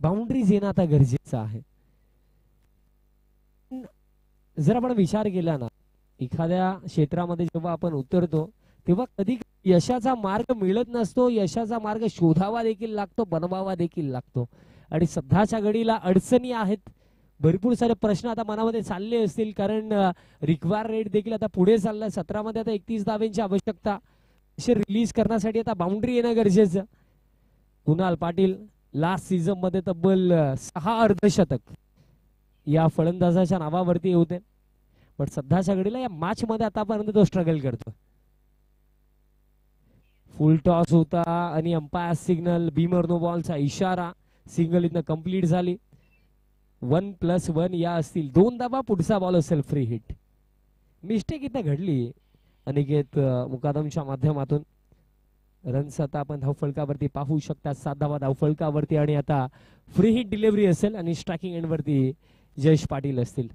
Speaker 2: बाउंड्रीज येणं आता गरजेचं आहे. जर आपण विचार केला ना एखाद्या क्षेत्रामध्ये जेव्हा आपण उतरतो तेव्हा कधी यशाचा मार्ग मिळत नसतो यशाचा मार्ग शोधावा देखील लागतो बनवावा देखील लागतो. आणि सध्याच्या घडीला अडचणी आहेत. भरपूर सारे प्रश्न आता मनामध्ये चालले असतील कारण रिक्वायर रेट देखील आता पुढे चाललाय. सतरामध्ये आता एकतीस धाव्यांची आवश्यकता. असे रिलीज करण्यासाठी आता बाउंड्री येणं गरजेचं. कुणाल पाटील लास्ट सीझनमध्ये तब्बल सहा अर्धशतक. या फलंदाजाच्या नावावरती होते पण सध्याच्या घडीला या मॅच मध्ये आतापर्यंत तो स्ट्रगल करतो फुल टॉस होता आणि अंपायर सिग्नल बीमर नो बॉलचा इशारा सिंगल इथनं कंप्लीट झाली. वन प्लस वन या असतील. दोन दाबा पुढचा बॉल असेल फ्री हिट मिस्टेक इथं घडली. अनिकेत मुकादमच्या माध्यमातून रन्स आता आपण धावफलकावरती पाहू शकता. सात धावा धावफलकावरती आणि आता फ्री हिट डिलिव्हरी असेल आणि स्ट्रायकिंग एंडवरती जयेश पाटील असतील.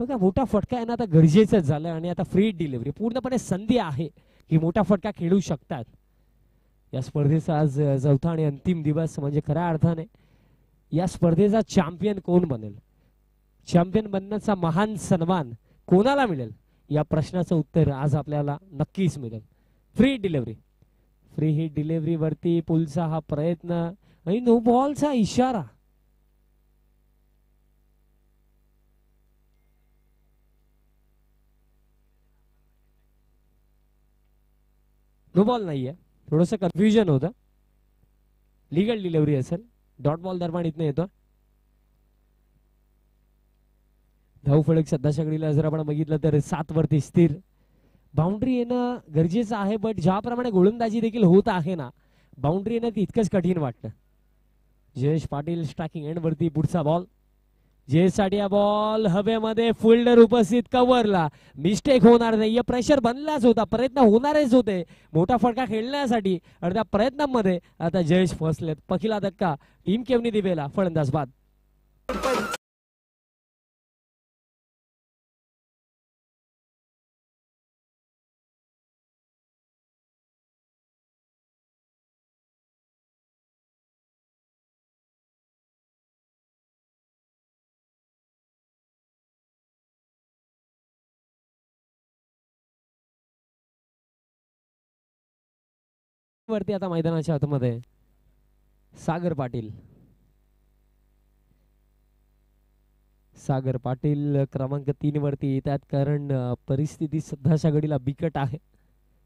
Speaker 2: बघा मोठा फटका येणं आता गरजेचं झालं आणि आता फ्री हिट डिलिव्हरी पूर्णपणे संधी आहे की मोठा फटका खेळू शकतात. या स्पर्धेचा आज चौथा आणि अंतिम दिवस म्हणजे खऱ्या अर्थाने या स्पर्धेचा चॅम्पियन कोण बनेल? चॅम्पियन बनण्याचा महान सन्मान कोणाला मिळेल? या प्रश्नाचं उत्तर आज आपल्याला नक्कीच मिळेल. फ्री डिलिव्हरी फ्री ही डिलेवरीवरती पुलचा हा प्रयत्न आणि नो बॉलचा इशारा. नो बॉल नाहीये. थोडस कन्फ्युजन होतं. लिगल डिलिव्हरी असेल. डॉट बॉल दरम्यान इथनं येतो धाऊ फळक सध्याच्या घडीला जर आपण बघितलं तर सात वरती स्थिर. बाउंड्री येणं गरजेचं आहे बट ज्याप्रमाणे गोलंदाजी देखील होत आहे ना बाउंड्री येणं तितकंच कठीण वाटतं. जयेश पाटील स्ट्रॅकिंग एंड वरती पुढचा बॉल जयेशसाठी हा बॉल हवेमध्ये फिल्डर उपस्थित कव्हरला मिस्टेक होणार नाही. या प्रेशर बनलाच होता. प्रयत्न होणारच होते. मोठा फटका खेळण्यासाठी आणि त्या प्रयत्नांमध्ये आता जयेश फसलेत. पखिला धक्का. टीम केवनी दिवेला. फलंदाज बाद. वरती आता मैदानाच्या आतमध्ये सागर पाटील. सागर पाटील क्रमांक तीन वरती येतात कारण परिस्थिती सध्याच्या घडीला बिकट आहे.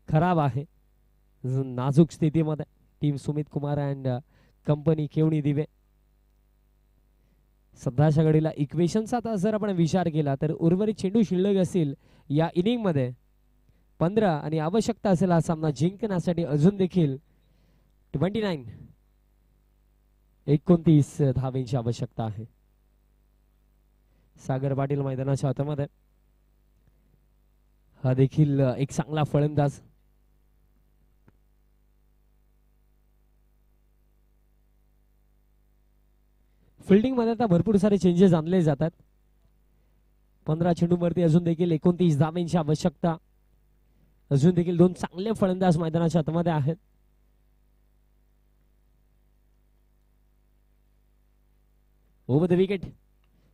Speaker 2: खराब आहे. नाजूक स्थितीमध्ये team Sumit Kumar and company Kevni Dive. सध्याच्या घडीला इक्वेशनचा आता जर आपण विचार केला तर उर्वरित चेंडू शिल्लक असेल या इनिंगमध्ये पंधरा आणि आवश्यकता असेल हा सामना जिंकण्यासाठी अजून देखील ट्वेंटी नाईन एकोणतीस धावेंची आवश्यकता आहे. सागर पाटील मैदानाच्या हातामध्ये. हा देखील एक चांगला फलंदाज. फिल्डिंगमध्ये आता भरपूर सारे चेंजेस आणले जातात. पंधरा चेंडूवरती अजून देखील एकोणतीस धावेंची आवश्यकता. अजून देखील दोन चांगले फलंदाज मैदानाच्या आतमध्ये आहेत. ओव्हर द विकेट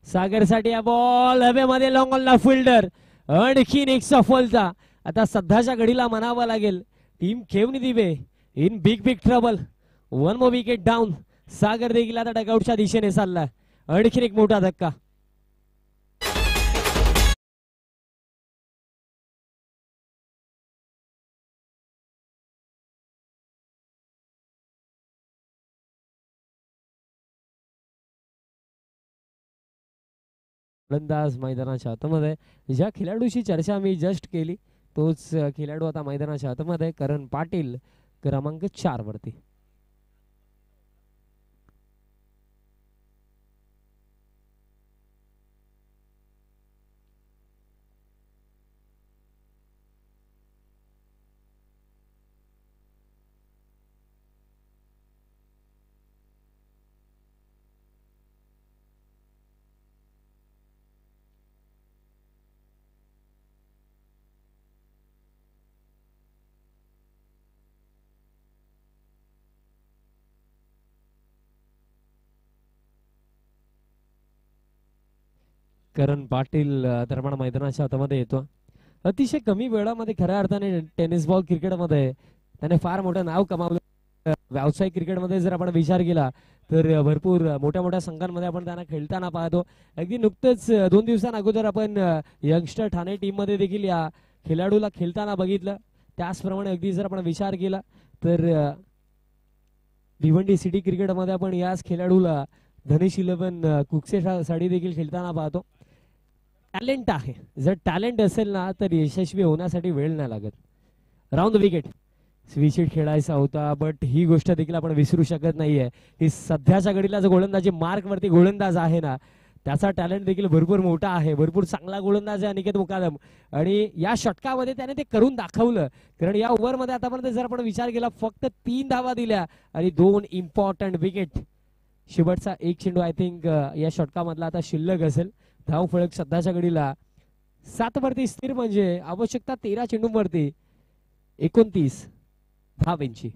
Speaker 2: सागरसाठी हा बॉल हवेमध्ये लॉंग ऑनला फिल्डर आणखीन एक सफलता. आता सध्याच्या घडीला म्हणावं लागेल team Khevni Dive in big big trouble one more wicket down Sagar देखील आता डगआउटच्या दिशेने चालला आणखीन एक मोठा धक्का. फलंदाज मैदानाच्या आतमध्ये. ज्या खेळाडूशी चर्चा मी जस्ट केली तोच खेळाडू आता मैदानाच्या आतमध्ये. करण पाटील क्रमांक चार करण पाटील दरम्यान मैदानाच्या हातामध्ये येतो. अतिशय कमी वेळामध्ये खऱ्या अर्थाने टेनिस बॉल क्रिकेटमध्ये त्याने फार मोठं नाव कमावलं. व्यावसायिक क्रिकेटमध्ये जर आपण विचार केला तर भरपूर मोठ्या मोठ्या संघांमध्ये आपण त्यांना खेळताना पाहतो. अगदी नुकतंच दोन दिवसांअगोदर आपण यंगस्टर ठाणे टीममध्ये देखील या खेळाडूला खेळताना बघितलं. त्याचप्रमाणे अगदी जर आपण विचार केला तर भिवंडी सिटी क्रिकेटमध्ये आपण याच खेळाडूला धनेश इलेव्हन कुकसे साडी देखील खेळताना पाहतो. टॅलेंट आहे. जर टॅलेंट असेल ना तर यशस्वी होण्यासाठी वेळ नाही लागत. Round the wicket. स्विचिट खेळायचा होता बट ही गोष्ट देखील आपण विसरू शकत नाहीये. ही सध्याच्या घडीला जो गोलंदाजी मार्कवरती गोलंदाज आहे ना त्याचा टॅलेंट देखील भरपूर मोठा आहे. भरपूर चांगला गोलंदाज आहे अनिकेत मुकादम. आणि या षटकामध्ये त्याने ते करून दाखवलं. कारण या ओव्हरमध्ये आतापर्यंत जर आपण विचार केला फक्त तीन धावा दिल्या आणि दोन इम्पॉर्टंट विकेट शेवटचा एक चेंडू आय थिंक या षटकामधला आता शिल्लक असेल. धाव फळक सध्याच्या घडीला सात वरती स्थिर म्हणजे आवश्यकता तेरा चेंडूंवरती एकोणतीस धावेंची.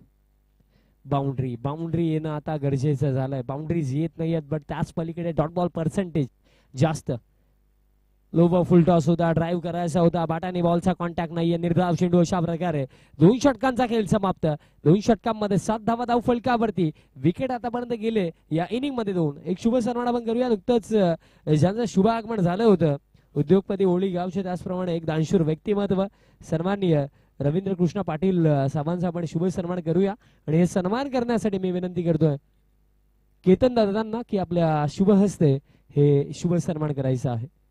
Speaker 2: बाउंड्री बाउंड्री येणं आता गरजेचं झालंय. बाउंड्रीज येत नाहीयेत बट त्याच पलीकडे डॉट बॉल पर्सेंटेज जास्त. लोबा फुल टॉस होता ड्राईव्ह करायचा होता बाटाने बॉलचा कॉन्टॅक्ट नाहीये निर्धाव चेंडू अशा प्रकारे. दोन षटकांचा खेळ समाप्त. दोन षटकांमध्ये सात धावा धाव फलकावरती. विकेट आतापर्यंत गेले या इनिंगमध्ये दोन. एक शुभ सन्मान आपण करूया नुकतंच ज्यांचं शुभ आगमन झालं होतं उद्योगपती ओळी गावचे त्याचप्रमाणे एक दानशूर व्यक्तिमत्व सन्माननीय रवींद्र कृष्ण पाटील अं, साहेबांचा आपण शुभ सन्मान करूया. आणि हे सन्मान करण्यासाठी मी विनंती करतोय केतन दादांना की आपल्या शुभ हस्ते हे शुभ सन्मान करायचं आहे.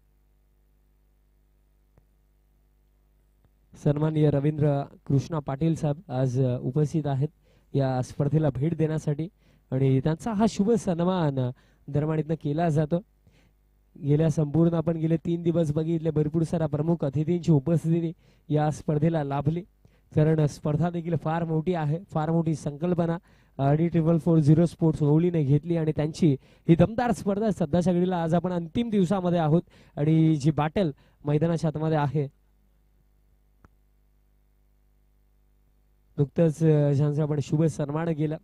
Speaker 2: सन्माननीय रवींद्र कृष्णा पाटील साहेब आज उपस्थित आहेत या स्पर्धेला भेट देण्यासाठी आणि त्यांचा हा शुभ सन्मान अ, दरम्यान केला जातो. गेल्या संपूर्ण आपण गेले तीन दिवस बघितले भरपूर साऱ्या प्रमुख अतिथींची उपस्थिती या स्पर्धेला लाभली. कारण स्पर्धा देखील फार मोठी आहे फार मोठी संकल्पना. D triple four zero sports ओवलीने घेतली आणि त्यांची ही दमदार स्पर्धा सध्याच्या घडीला आज आपण अंतिम दिवसामध्ये आहोत. आणि जी बाटल मैदानाच्या आतमध्ये आहे नुकतंच अ, आपण शुभ सन्मान केला.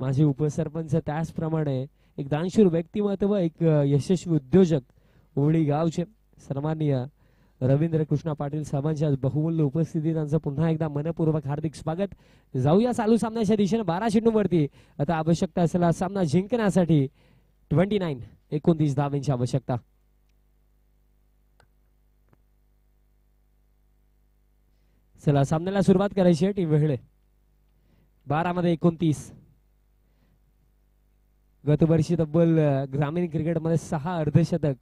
Speaker 2: माझे उपसरपंच त्याचप्रमाणे एक दानशूर व्यक्तिमत्व एक यशस्वी उद्योजक ओळी गावचे सन्माननीय रवींद्र कृष्णा पाटील साहेबांच्या बहुमूल्य उपस्थिती त्यांचं पुन्हा एकदा मनपूर्वक हार्दिक स्वागत. जाऊया चालू सामन्याच्या दिशेने बारा चेंडूंवरती आता आवश्यकता असेल हा सामना जिंकण्यासाठी ट्वेंटी नाईन एकोणतीस धावांची आवश्यकता. चला सामन्याला सुरुवात करायची आहे टीम वेळ बारा मध्ये एकोणतीस. गतवर्षी तब्बल ग्रामीण क्रिकेटमध्ये सहा अर्धशतक.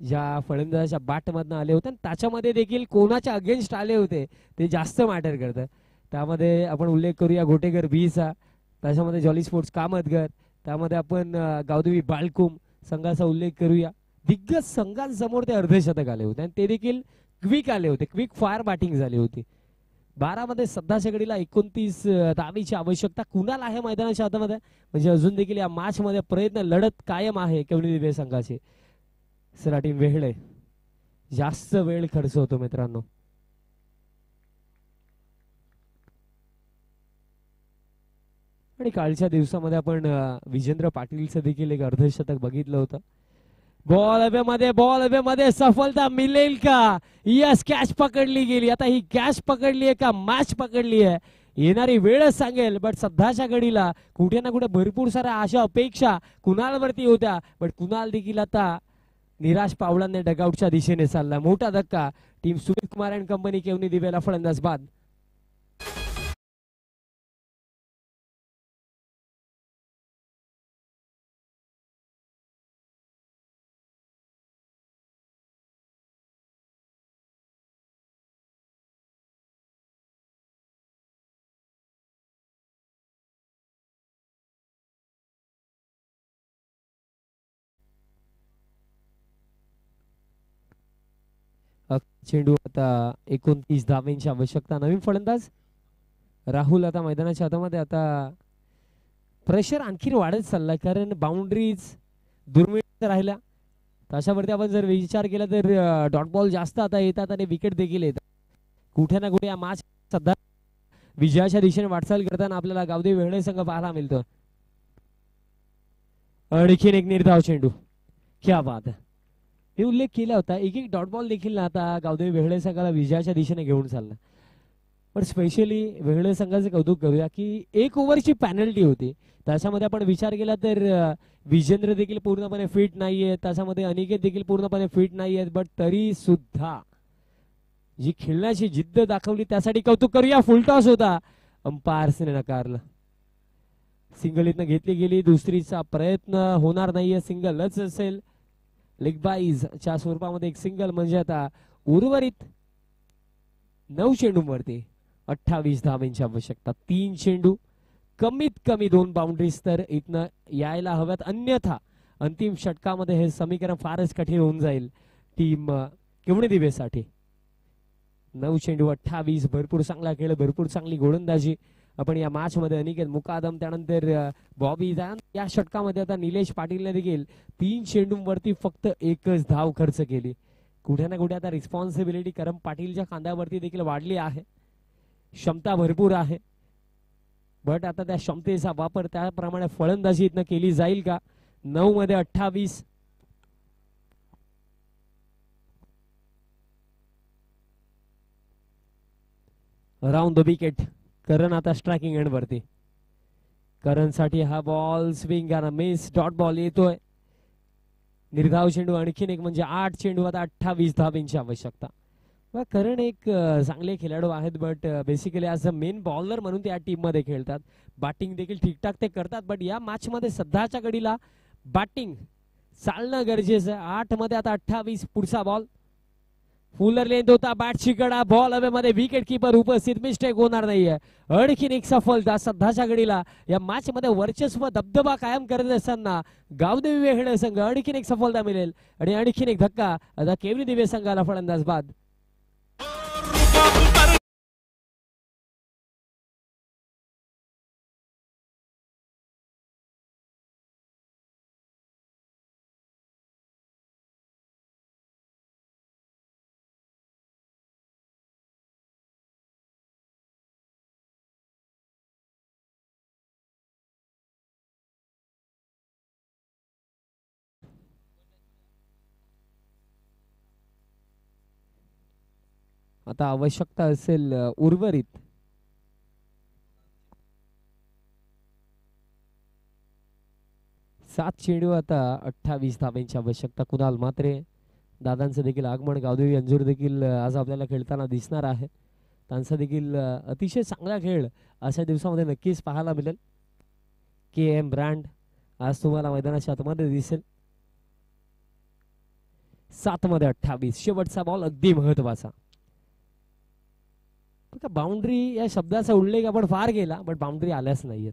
Speaker 2: ज्या फलंदाजाच्या बाटमधनं आले होते आणि त्याच्यामध्ये देखील कोणाच्या अगेन्स्ट आले होते ते जास्त मॅटर करतं. त्यामध्ये आपण उल्लेख करूया घोटेकर बीचा. त्याच्यामध्ये जॉली स्पोर्ट्स कामतगर. त्यामध्ये आपण गावदेवी बालकुम संघाचा उल्लेख करूया. दिग्गज संघांसमोर ते अर्धशतक आले होते आणि ते देखील क्विक आले होते क्विक फायर बॅटिंग झाली होती. बारा मध्ये सध्याच्या घडीला एकोणतीस धावीची आवश्यकता कुणाला आहे मैदानाच्या हातामध्ये? म्हणजे अजून देखील या मॅच मध्ये प्रयत्न लढत कायम आहे केवली दिवे संघाची? सरा वेळ जास्त वेळ खर्च होतो मित्रांनो. आणि कालच्या दिवसामध्ये आपण विजेंद्र पाटीलचं देखील एक अर्धशतक बघितलं होतं. बॉल अबे मध्ये बॉल अबे मध्ये. सफलता मिळेल का? यस कॅच पकडली गेली. आता ही कॅच पकडली आहे का? मॅच पकडली आहे. येणारी वेळच सांगेल बट सध्याच्या घडीला कुठे ना कुठे भरपूर साऱ्या अशा अपेक्षा कुणालवरती होत्या? बट कुणाल देखील आता निराश पावलांनी डगआउटच्या दिशेने चालला. मोठा धक्का. Team Sumit Kumar and company Kevni दिवेला फलंदाज बाद. चेंडू आता एकोणतीस धावेंची आवश्यकता. नवीन फलंदाज? राहुल आता मैदानाच्या हातामध्ये. आता प्रेशर आणखीन वाढत चाललाय कारण बाउंड्रीज दुर्मिळ राहिल्या. त्याच्यावरती आपण जर विचार केला तर डॉट बॉल जास्त आता येतात आणि विकेट देखील येतात. कुठे ना कुठे या मॅच सध्या विजयाच्या दिशेने वाटचाल करताना आपल्याला गावदेव वेळे संघ पाहायला मिळतो. आणखीन एक निर्धाव चेंडू. क्या बात मी उल्लेख केला होता. एक एक डॉट बॉल देखील ना आता गावदेवी वेगळे संघाला विजयाच्या दिशेने घेऊन चालला. पण स्पेशली वेगळे संघाचं कौतुक करूया की एक ओव्हरची पॅनल्टी होती. त्याच्यामध्ये आपण विचार केला तर विजेंद्र देखील पूर्णपणे फिट नाहीये. त्याच्यामध्ये अनिकेत देखील पूर्णपणे फिट नाहीयेत. बट तरी सुद्धा जी खेळण्याची जिद्द दाखवली त्यासाठी कौतुक करूया. फुलटॉस होता. अंपायर्सने नकारलं. सिंगल इथनं घेतली गेली. दुसरीचा प्रयत्न होणार नाहीये. सिंगलच असेल. लेग च्या स्वरूपामध्ये एक सिंगल म्हणजे आता उर्वरित नऊ चेंडूंवरती अठ्ठावीस धावेंची आवश्यकता. तीन चेंडू कमीत कमी दोन बाउंड्रीज तर इथनं यायला हव्यात. अन्यथा अंतिम षटकामध्ये हे समीकरण फारच कठीण होऊन जाईल. टीम किवणे दिवेसाठी? नऊ चेंडू अठ्ठावीस. भरपूर चांगला खेळ भरपूर चांगली गोलंदाजी. आपण या मॅच मध्ये अनिकेत मुकादम त्यानंतर बॉबी जान या षटकामध्ये आता निलेश पाटीलने देखील तीन चेंडूंवरती फक्त एकच धाव खर्च केली. कुठे ना कुठे आता रिस्पॉन्सिबिलिटी करम पाटीलच्या खांद्यावरती देखील वाढली आहे. क्षमता भरपूर आहे. बट आता त्या क्षमतेचा वापर त्याप्रमाणे फलंदाजी इथनं केली जाईल का? नऊ मध्ये अठ्ठावीस. Round the wicket. करण आता स्ट्रायकिंग एंड वरती. करणसाठी हा ball swing miss dot ball येतोय. निर्धाव चेंडू आणखीन एक म्हणजे आठ चेंडू आता अठ्ठावीस धाबींची आवश्यकता. करण एक चांगले खेळाडू आहेत but basically as a main bowler म्हणून ते या खेळतात. बॅटिंग देखील ठीकठाक ते करतात बट या मॅचमध्ये सध्याच्या घडीला बॅटिंग चालणं गरजेचं आहे. आठमध्ये आता अठ्ठावीस पुढचा बॉल फुलर लेंथ होता बॅटची गडा बॉल हवेमध्ये विकेट किपर उपस्थित. मिस्टेक होणार नाहीये. आणखीन एक सफलता सध्याच्या घडीला या मॅच मध्ये वर्चस्व दबदबा कायम करत असताना गावदेवी वेगळे संघ आणखीन एक सफलता मिळेल. आणि आणखीन एक धक्का आता केवली दिवे संघाला फलंदाज बाद. आता आवश्यकता असेल उर्वरित. सात चेंडू आता अठ्ठावीस धाब्यांची आवश्यकता कुणाल मात्रे दादांचं देखील आगमन गावदेवी अंजूर देखील आज आपल्याला खेळताना दिसणार आहे. त्यांचा देखील अतिशय चांगला खेळ अशा दिवसामध्ये नक्कीच पाहायला मिळेल. के एम ब्रँड आज तुम्हाला मैदानाच्या आतमध्ये दिसेल. सातमध्ये अठ्ठावीस. शेवटचा बॉल अगदी महत्त्वाचा. बाउंड्री या शब्दाचा उल्लेख आपण फार केला बट बाउंड्री आल्याच नाहीयेत.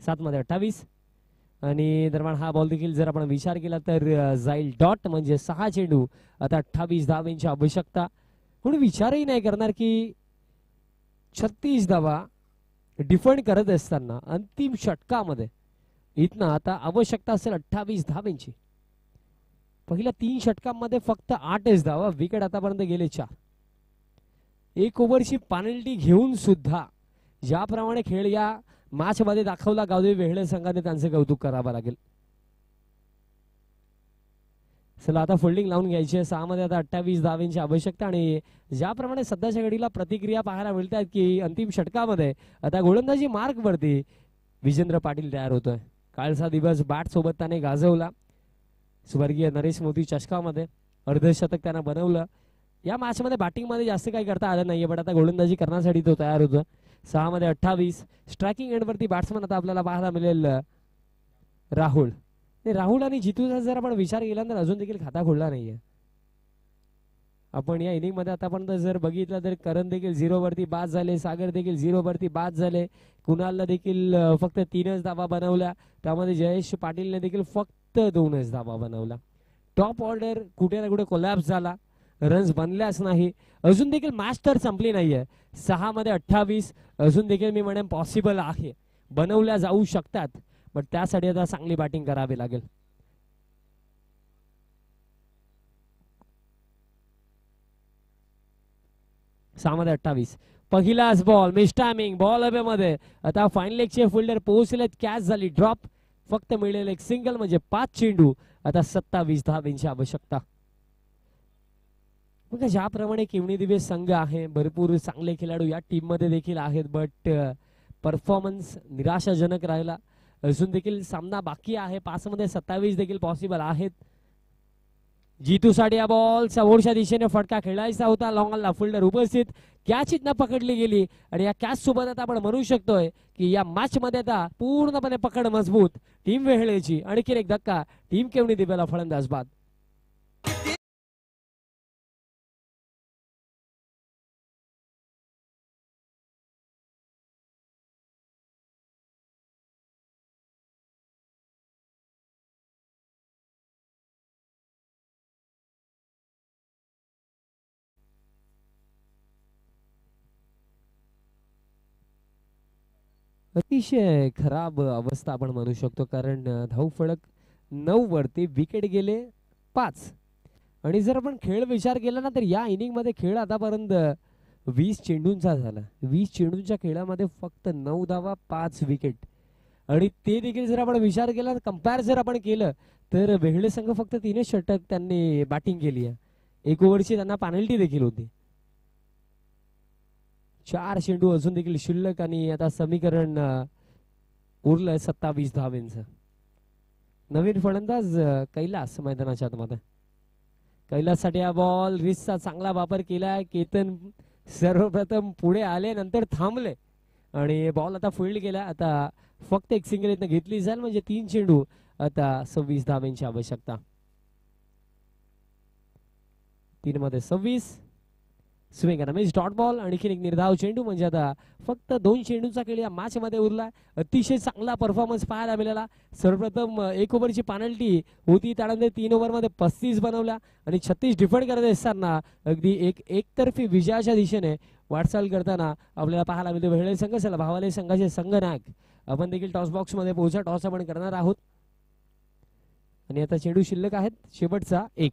Speaker 2: सात मध्ये अठ्ठावीस. आणि दरम्यान हा बॉल देखील जर आपण विचार केला तर जाईल डॉट म्हणजे सहा चेंडू. आता अठ्ठावीस धावेंची आवश्यकता. कोणी विचारही नाही करणार की छत्तीस धावा डिफेंड करत असताना अंतिम षटकामध्ये इथनं आता आवश्यकता असेल अठ्ठावीस धावेंची. पहिल्या तीन षटकांमध्ये फक्त आठच धावा विकेट आतापर्यंत गेले चार. एक ओव्हरची पॅनल्टी घेऊन सुद्धा ज्याप्रमाणे खेळ या मॅचमध्ये दाखवला गावदेवी वेहळे संघाने त्यांचं कौतुक करावं लागेल. चला आता फोल्डिंग लावून घ्यायची आहे. सहामध्ये आता अठ्ठावीस धावेंची आवश्यकता आणि ज्याप्रमाणे सध्याच्या घडीला प्रतिक्रिया पाहायला मिळतात की अंतिम षटकामध्ये आता गोलंदाजी मार्कवरती विजेंद्र पाटील तयार होतोय. कालचा दिवस बॅट सोबत त्याने गाजवला. स्वर्गीय नरेश मोदी चषकामध्ये अर्धशतक त्यानं बनवलं. या मॅचमध्ये मध्ये बॅटिंगमध्ये जास्त काही करता आलं नाहीये पण आता गोलंदाजी करण्यासाठी तो तयार होतो. सहा मध्ये अठ्ठावीस. स्ट्रायकिंग एंड वरती बॅट्समन आता आपल्याला पाहायला मिळेल राहुल. राहुल आणि जितूचा जर आपण विचार केला तर अजून देखील खाता खोलला नाहीये. आपण या इनिंगमध्ये आतापर्यंत जर बघितलं तर करण देखील झिरो वरती बाद झाले सागर देखील झिरो वरती बाद झाले. कुणालला देखील फक्त तीनच धाबा बनवल्या. त्यामध्ये जयेश पाटीलने देखील फक्त दोनच धाबा बनवला टॉप ऑर्डर कुठे ना कुठे कोलॅप्स झाला. रन्स बनल्याच नाही. अजून देखील मॅच तर संपली नाहीये. सहा मध्ये अठ्ठावीस अजून देखील मी म्हणेन पॉसिबल आहे. बनवल्या जाऊ शकतात. बट त्यासाठी आता चांगली बॅटिंग करावी लागेल. सहा मध्ये अठ्ठावीस. पहिलाच बॉल मिस टायमिंग बॉलमध्ये आता फाईन एकशे फिल्डर पोहोचलेत. कॅच झाली ड्रॉप फक्त मिळेल एक सिंगल म्हणजे पाच चेंडू. आता सत्तावीस दहा धावेंची आवश्यकता. मग ज्याप्रमाणे किवणी दिवे संघ आहे भरपूर चांगले खेळाडू या टीममध्ये देखील आहेत बट परफॉर्मन्स निराशाजनक राहिला. अजून देखील सामना बाकी आहे पाच मध्ये सत्तावीस देखील पॉसिबल आहेत. जितूसाठी या बॉल समोरच्या दिशेने फटका खेळायचा होता लॉंगला फिल्डर उपस्थित. कॅच इथनं पकडली गेली आणि या कॅच सोबत आता आपण म्हणू शकतोय की या मॅच मध्ये आता पूर्णपणे पकड मजबूत. टीम वेहळेची आणखीन एक धक्का. टीम केवणी दिव्याला फलंदाज बाद. अतिशय खराब अवस्था आपण म्हणू शकतो कारण अं, धाव फळक नऊ वरती विकेट गेले पाच. आणि जर आपण खेळ विचार केला ना तर या इनिंगमध्ये खेळ आतापर्यंत वीस चेंडूंचा झाला. वीस चेंडूंच्या खेळामध्ये फक्त नऊ धावा पाच विकेट आणि ते देखील जर आपण विचार केला कंपेअर जर आपण केलं तर वेगळे संघ फक्त तीनच षटक त्यांनी बॅटिंग केली आहे. एक ओव्हरची त्यांना पॅनल्टी देखील होती. चार चेंडू अजून देखील शिल्लक आणि आता समीकरण उरलंय सत्तावीस धावेंचं. नवीन फलंदाज कैलास मैदानाच्या आतमध्ये. कैलाससाठी हा बॉल रिसचा चांगला वापर केलाय. केतन सर्वप्रथम पुढे आले नंतर थांबले. आणि बॉल आता फिल्ड केला. आता फक्त एक सिंगल इथनं घेतली जाईल म्हणजे तीन चेंडू आता सव्वीस धावेंची आवश्यकता. तीन मध्ये सव्वीस स्विंग म्हणजे डॉट बॉल आणखीन एक निर्धाव चेंडू. म्हणजे आता फक्त दोन चेंडूचा खेळ या मॅच मध्ये उरला अतिशय चांगला परफॉर्मन्स पाहायला मिळाला. सर्वप्रथम एक ओव्हरची पॅनल्टी होती. त्यानंतर तीन ओव्हरमध्ये पस्तीस बनवल्या आणि छत्तीस डिफेंड करत असताना अगदी एक एकतर्फी विजयाच्या दिशेने वाटचाल करताना आपल्याला पाहायला मिळते. वेळेला संघ चला भावाले संघाचे संघनायक. आपण देखील टॉस बॉक्समध्ये पोहोचा. टॉस आपण करणार आहोत. आणि आता चेंडू शिल्लक आहेत. शेवटचा एक.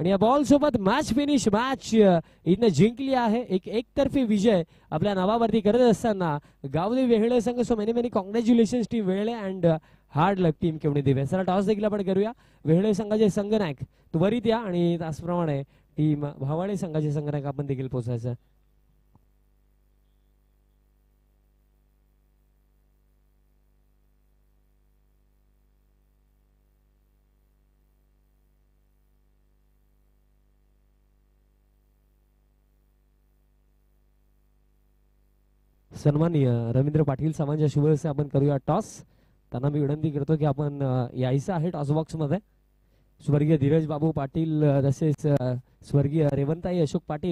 Speaker 2: आणि या बॉल सोबत मॅच फिनिश मॅच इथनं जिंकली आहे. एक एकतर्फी विजय आपल्या नावावरती करत असताना गावदेवी वेहळे संघ so many many congratulation team Vehle and hard luck team Kevdhi Dive sir toss देखील आपण करूया. वेहळे संघाचे संघनायक त्वरित या आणि त्याचप्रमाणे टीम भावाडे संघाचे संघनायक आपण देखील पोहोचायचं. सन्माननीय रवींद्र पाटील सामांच्या शुभेच्छा आपण करूया टॉस. त्यांना मी विनंती करतो की आपण यायचं आहे टॉस बॉक्समध्ये स्वर्गीय धीरज बाबू पाटील तसेच स्वर्गीय रेवंताई अशोक पाटील